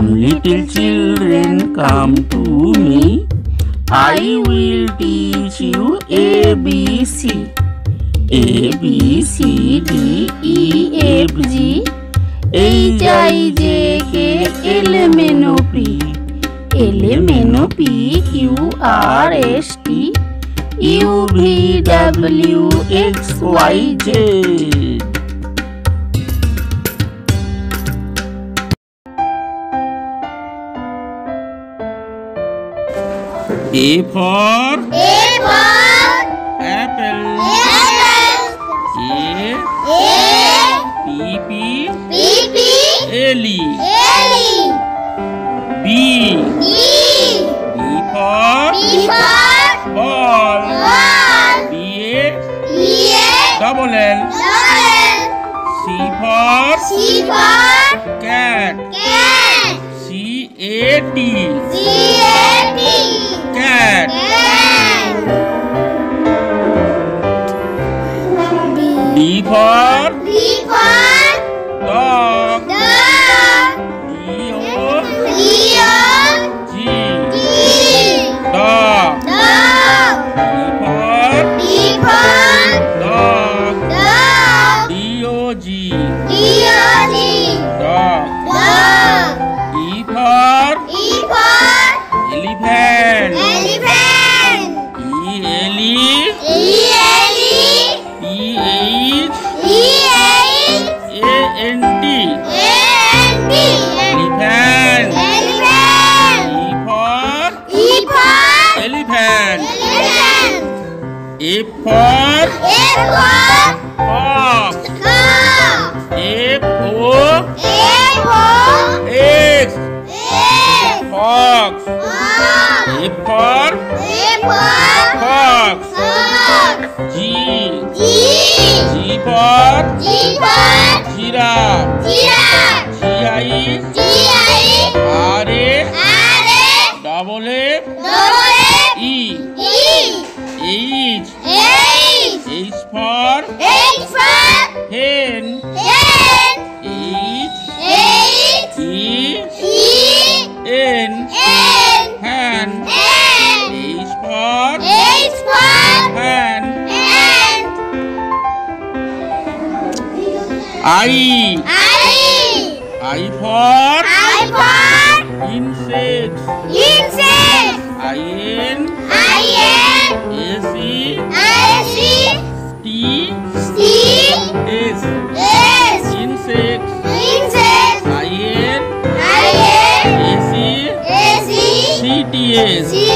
Come, little children, come to me. I will teach you A B C. A B C D E F G H I J K L M N O P L M N O P Q R S T U V W X Y Z A for A for apple. apple. A A P P P P Ellie. Ellie. B B B for B for ball. ball. B A B A double L. double C for C for cat. cat. C A T F for F for fox. cow. F O F for X egg. fox. Fox. F for F for fox. fox. G G G for G I I I for I for insects. insect. I N I N S E I C T C S S insects. insect. I N I N S E S E C T S. C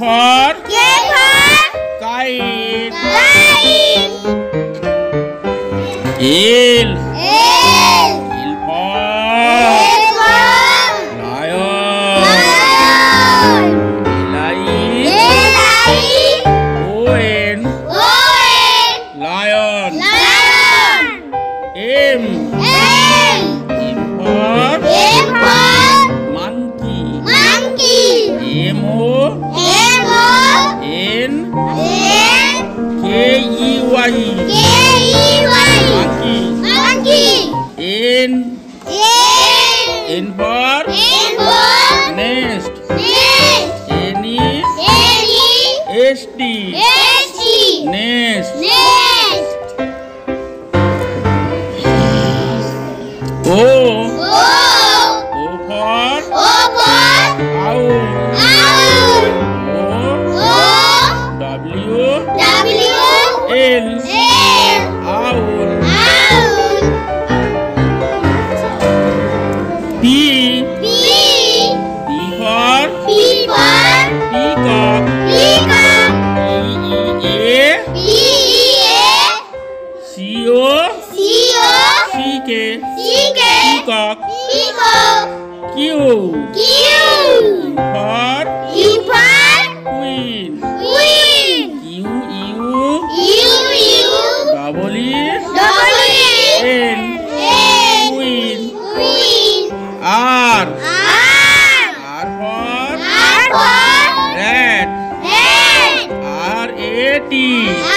hết. Dẹp hết. Cây Cây Il Il Il Pol Il Pol N peacock Peacock Q Q for U for queen Queen Q U U U double E W N N queen Queen R R R for R for rat Red R A T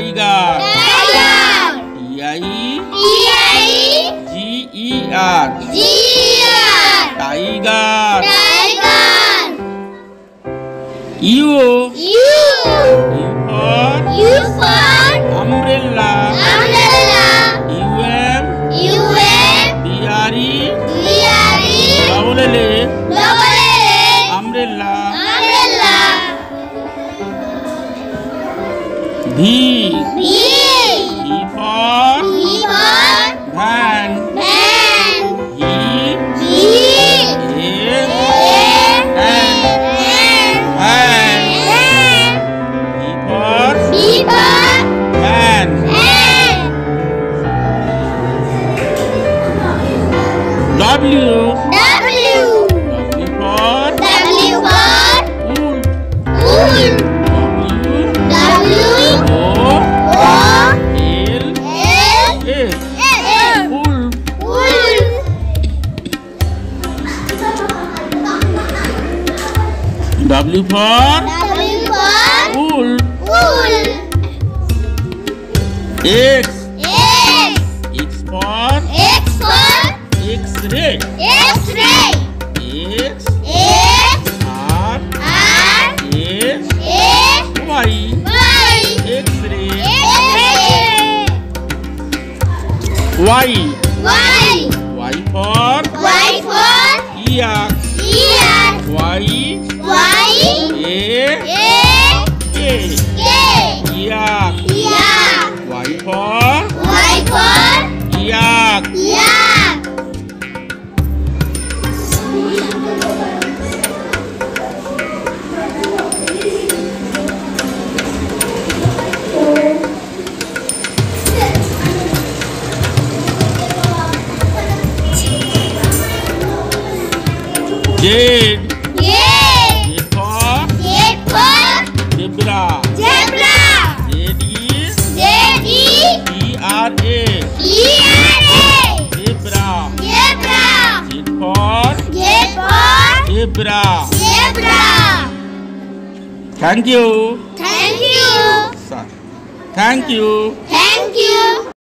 tiger. Tiger. T I T I G E R. G R tiger. Tiger. U V W for? Wool X. X. For? X-ray. X-ray. X. X. R. R. A A Y. Y. X-ray. X-ray. Y. Y thank you thank you thank you thank